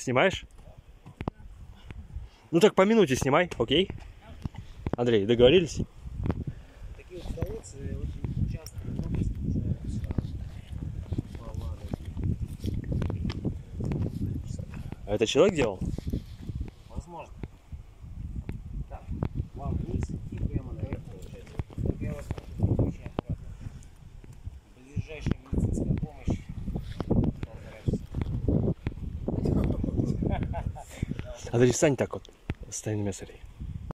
Снимаешь? Ну так по минуте снимай, окей? Андрей, договорились? Такие вот колодцы очень часто много случаются по Ладоге. А это человек делал? Часа. Андрей, стань так вот. Стань на.